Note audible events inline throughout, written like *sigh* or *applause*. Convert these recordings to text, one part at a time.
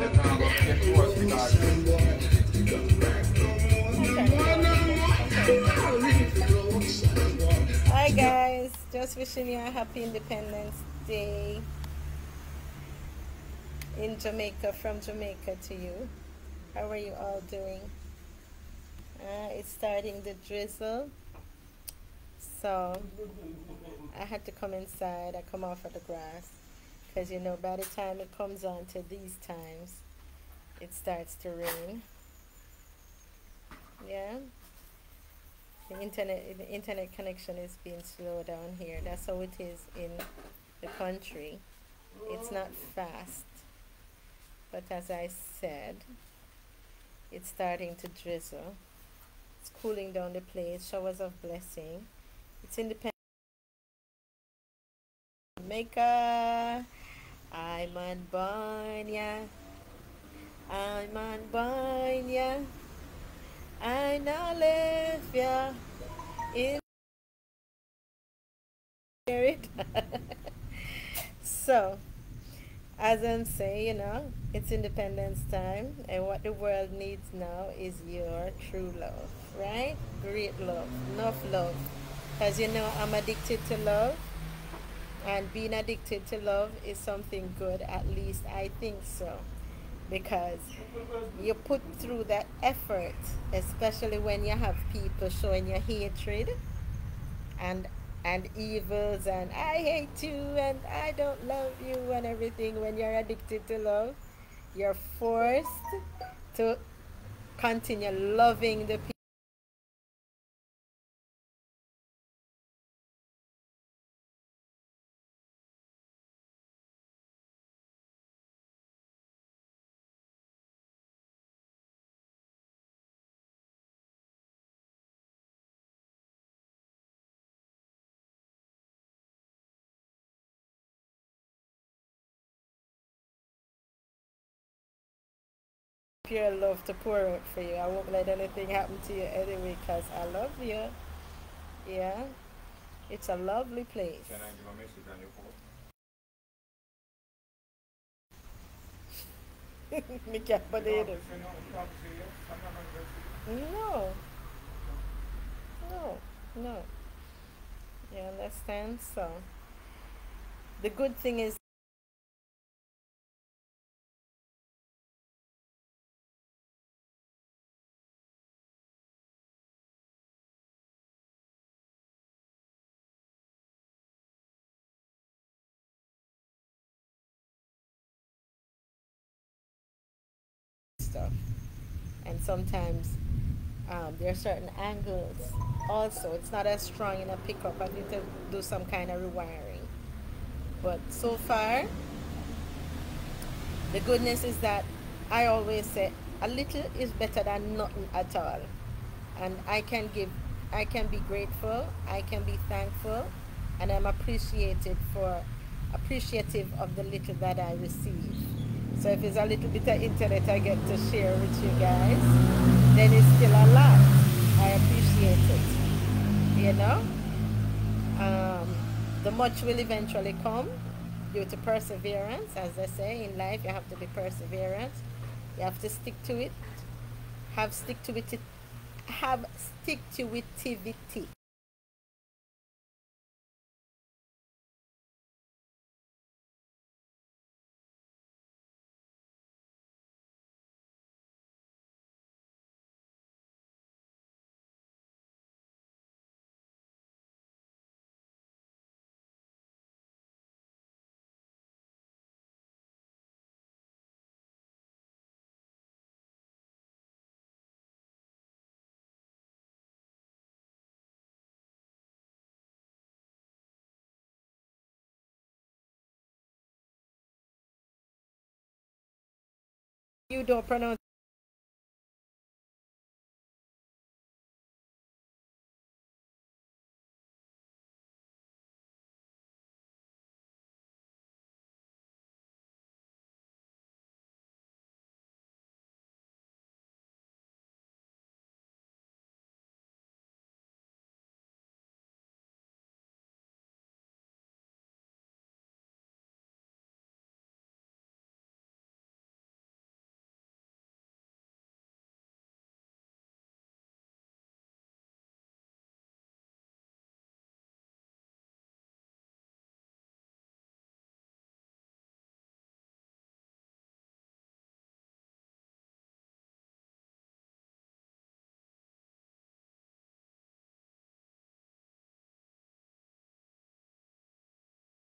Hi guys, just wishing you a happy Independence Day in Jamaica, from Jamaica to you. How are you all doing? Uh, it's starting to drizzle, so I had to come inside. I come off of the grass because you know by the time it comes on to these times, it starts to rain. Yeah. The internet, the internet connection is being slow down here. That's how it is in the country. It's not fast, but as I said, it's starting to drizzle. It's cooling down the place. Showers of blessing. It's independent. Jamaica. I'm on Banya. I'm on Banya. I now live in spirit. *laughs* so, as I'm saying, you know, it's independence time, and what the world needs now is your true love, right? Great love, enough love. As you know, I'm addicted to love, and being addicted to love is something good, at least I think so. Because you put through that effort, especially when you have people showing your hatred and and evils and I hate you and I don't love you and everything when you're addicted to love, you're forced to continue loving the people pure love to pour out for you. I won't let anything happen to you anyway because I love you. Yeah. It's a lovely place. Can I give a message on your phone? *laughs* Me can't it. Say no, you. I'm not gonna go No. No. No. You understand? So, the good thing is stuff. And sometimes um, there are certain angles also. It's not as strong in a pickup. I need to do some kind of rewiring. But so far, the goodness is that I always say a little is better than nothing at all. And I can give, I can be grateful, I can be thankful, and I'm appreciated for, appreciative of the little that I receive. So if it's a little bit of internet I get to share with you guys, then it's still a lot. I appreciate it. You know? Um, the much will eventually come due to perseverance. As I say, in life you have to be perseverant. You have to stick to it. Have stick to it. Have stick to itivity. You don't pronounce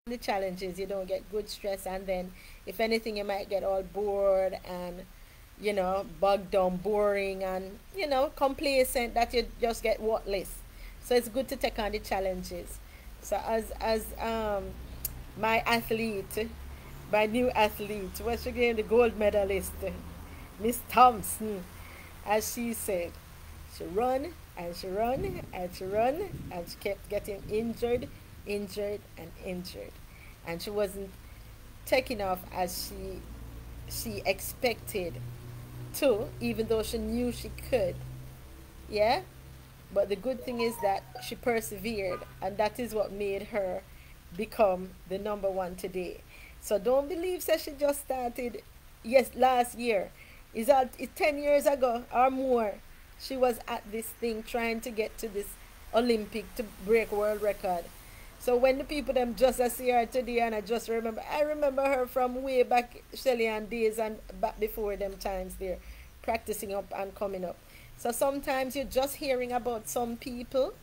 the challenges you don't get good stress and then if anything you might get all bored and you know bogged down boring and you know complacent that you just get worthless. So it's good to take on the challenges. So as as um my athlete my new athlete what's again the gold medalist miss thompson as she said she run and she run and she run and she kept getting injured injured and injured. And she wasn't taking off as she she expected to even though she knew she could. Yeah? But the good thing is that she persevered and that is what made her become the number one today. So don't believe that she just started yes last year. Is that 10 years ago or more she was at this thing trying to get to this olympic to break world record so when the people them just I see her today and I just remember I remember her from way back Shelly-Ann days and back before them times there practicing up and coming up. So sometimes you're just hearing about some people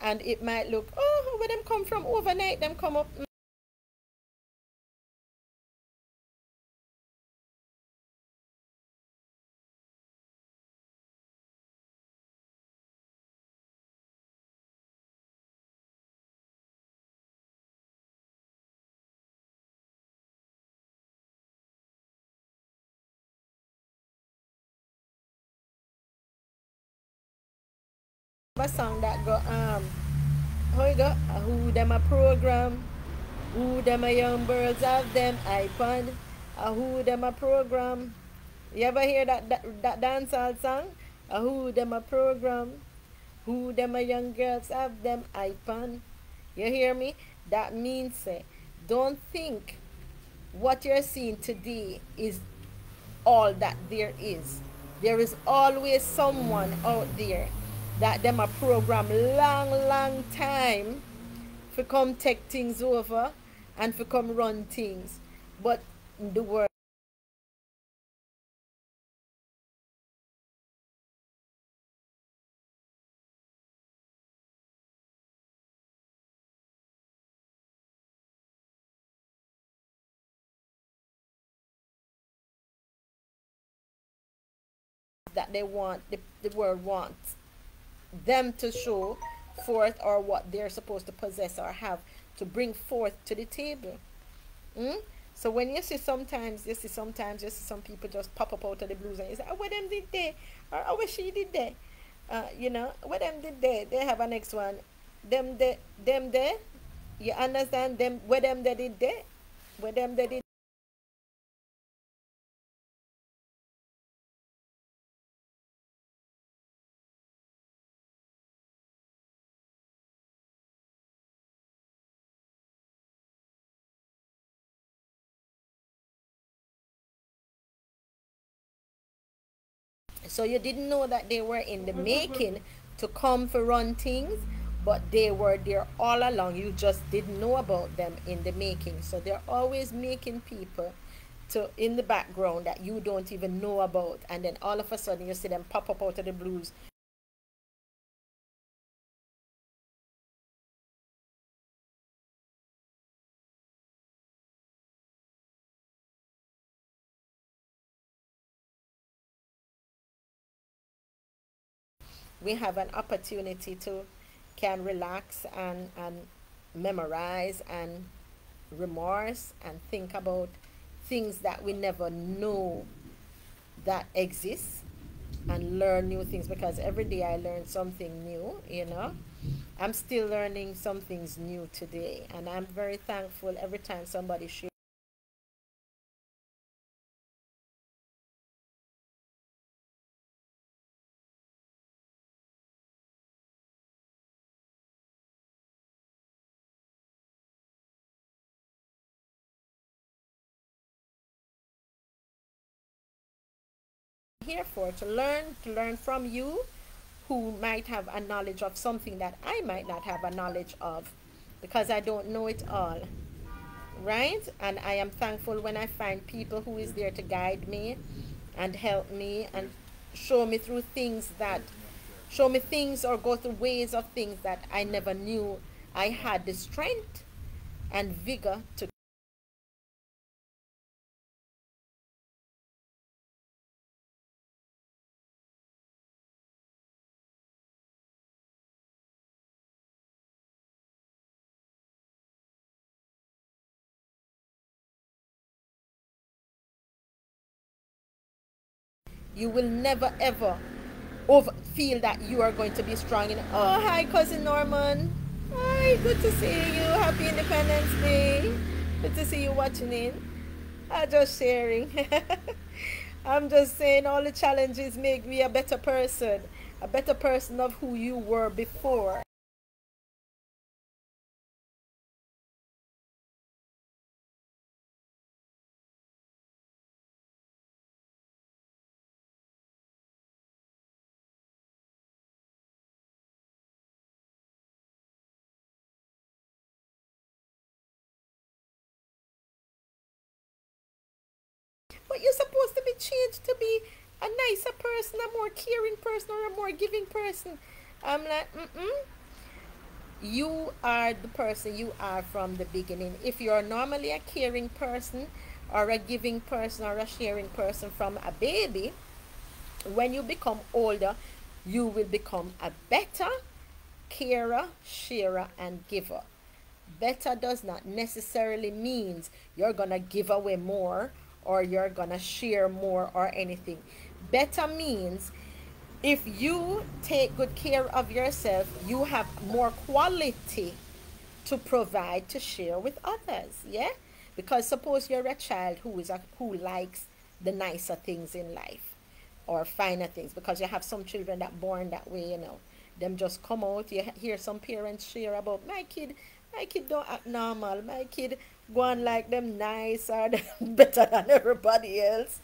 and it might look, oh, where them come from overnight, them come up. A song that go um how you go? Uh, who them a program? Who them a young birds have them iPod uh, who them a program? You ever hear that that, that dancehall song? Uh, who them a program? Who them a young girls have them iPod you hear me? That means say don't think what you're seeing today is all that there is. There is always someone out there that them a program long, long time for come take things over and for come run things. But the world that they want the, the world wants them to show forth or what they're supposed to possess or have to bring forth to the table. Mm? So when you see sometimes, you see sometimes, you see some people just pop up out of the blues and you say, oh, what them did they? Or oh, what she did there? Uh, you know, what them did there? They have a next one. Them they, them there. You understand them? What them they did there? What them they did So you didn't know that they were in the making to come for run things, but they were there all along. You just didn't know about them in the making. So they're always making people to in the background that you don't even know about, and then all of a sudden you see them pop up out of the blues we have an opportunity to can relax and, and memorize and remorse and think about things that we never know that exist and learn new things because every day I learn something new, you know. I'm still learning some things new today and I'm very thankful every time somebody shares here for to learn to learn from you who might have a knowledge of something that I might not have a knowledge of because I don't know it all right? And I am thankful when I find people who is there to guide me and help me and show me through things that show me things or go through ways of things that I never knew I had the strength and vigor to you will never ever over feel that you are going to be strong in oh hi cousin norman. Hi good to see you. Happy independence day. Good to see you watching in. I'm just sharing. *laughs* I'm just saying all the challenges make me a better person a better person of who you were before You're supposed to be changed to be a nicer person, a more caring person, or a more giving person. I'm like, mm-mm. You are the person you are from the beginning. If you're normally a caring person, or a giving person, or a sharing person from a baby, when you become older, you will become a better carer, sharer, and giver. Better does not necessarily means you're gonna give away more or you're gonna share more or anything. Better means if you take good care of yourself, you have more quality to provide to share with others. Yeah? Because suppose you're a child who is a, who likes the nicer things in life or finer things because you have some children that born that way, you know. Them just come out, you hear some parents share about my kid, my kid don't act normal, my kid go on like them nicer, *laughs* better than everybody else.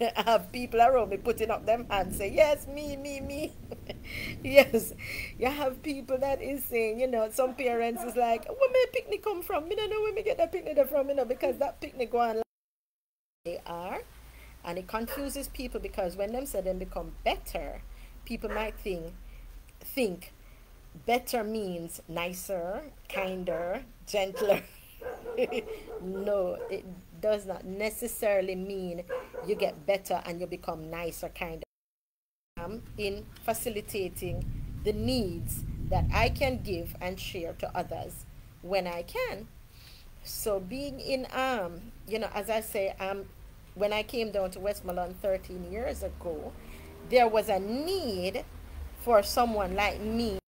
I *laughs* have people around me putting up them hands say, Yes, me, me, me. *laughs* yes. You have people that is saying, you know, some parents is like, Where my picnic come from? Me don't know where me get that picnic from, you know, because that picnic go on like they are. And it confuses people because when them say them become better, people might think think better means nicer, kinder, gentler. *laughs* no, it does not necessarily mean you get better and you become nicer kind of um, in facilitating the needs that I can give and share to others when I can. So being in um, you know, as I say, um when I came down to Westmoreland 13 years ago, there was a need for someone like me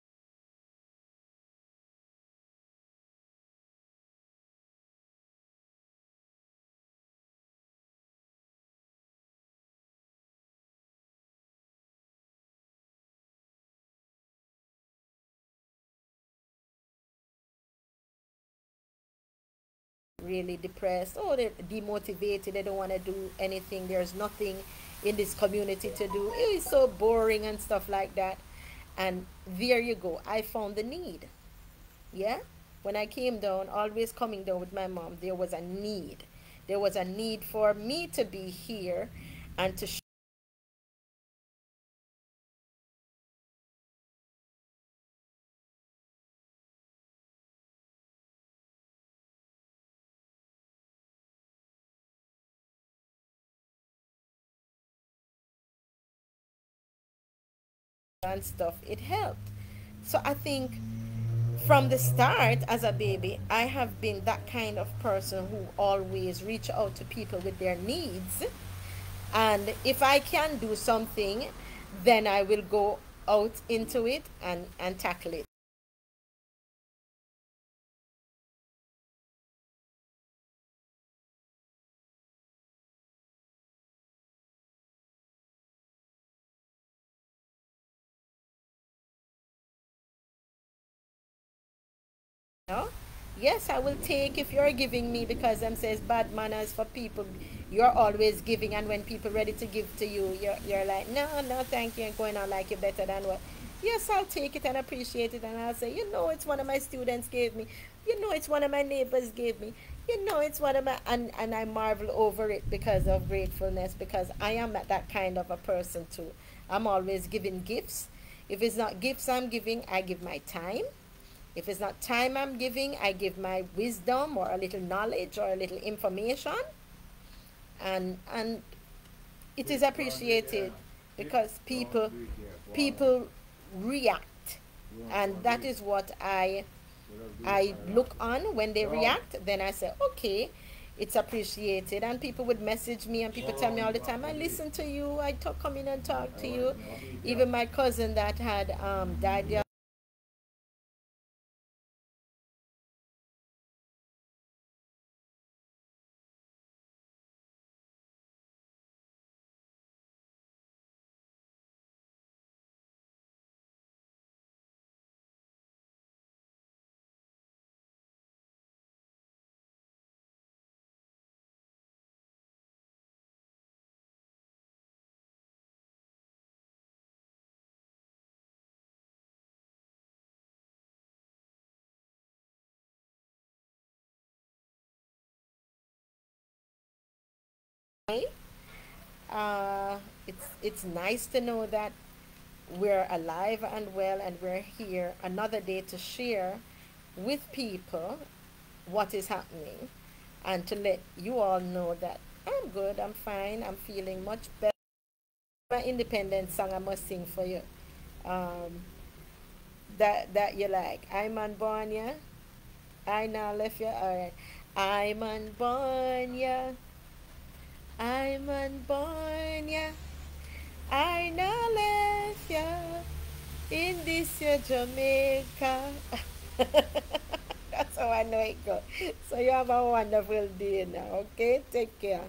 really depressed. Or they're demotivated. They don't want to do anything. There's nothing in this community to do. It's so boring and stuff like that. And there you go. I found the need. Yeah? When i came down always coming down with my mom there was a need. There was a need for me to be here and to and stuff, it helped. So I think from the start as a baby, I have been that kind of person who always reach out to people with their needs. And if I can do something, then I will go out into it and, and tackle it. Yes, I will take if you're giving me because them says bad manners for people. You're always giving and when people ready to give to you, you're, you're like, no, no, thank you, and going on like you better than what. Yes, I'll take it and appreciate it and I'll say, you know, it's one of my students gave me. You know, it's one of my neighbors gave me. You know, it's one of my, and, and I marvel over it because of gratefulness because I am that kind of a person too. I'm always giving gifts. If it's not gifts I'm giving, I give my time If it's not time I'm giving, I give my wisdom or a little knowledge or a little information. And and it is appreciated because people people react. And that is what I I look on when they react. Then I say okay it's appreciated. And people would message me and people tell me all the time I listen to you. I talk come in and talk to you. even my cousin that had um, died uh, it's it's nice to know that we're alive and well and we're here another day to share with people what is happening and to let you all know that I'm good, I'm fine, I'm feeling much better. My independent song I must sing for you. Um, that that you like. I'm on Bornia. I now left you. Alright. I'm on Bornia. I'm on Bornia. I now left you in this your Jamaica. *laughs* That's how I know it goes. So you have a wonderful day now, okay? Take care.